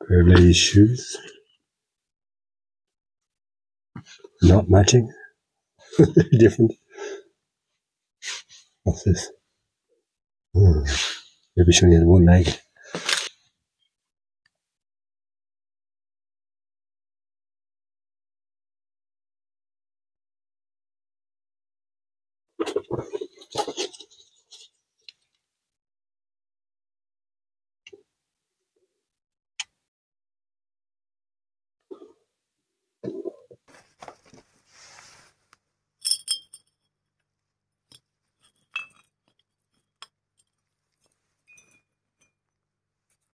Pair his shoes. Not matching. Different. What's this? Hmm. Maybe she only has one leg.